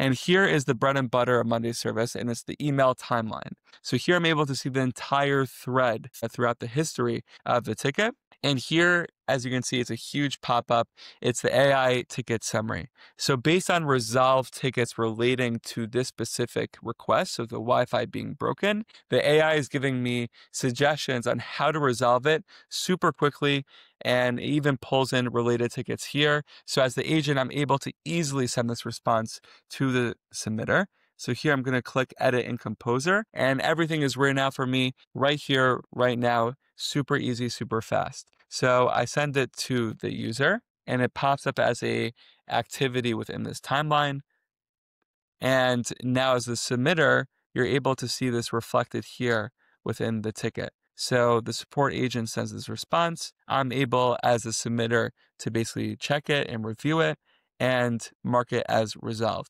And here is the bread and butter of Monday service, and it's the email timeline. So here I'm able to see the entire thread uh, throughout the history of the ticket. And here, as you can see, it's a huge pop up. It's the AI ticket summary. So, based on resolved tickets relating to this specific request, so the Wi Fi being broken, the AI is giving me suggestions on how to resolve it super quickly and even pulls in related tickets here. So, as the agent, I'm able to easily send this response to the submitter. So here I'm going to click edit in Composer and everything is written out for me right here, right now super easy, super fast. So I send it to the user and it pops up as a activity within this timeline. And now as the submitter, you're able to see this reflected here within the ticket. So the support agent sends this response. I'm able as a submitter to basically check it and review it and mark it as resolved.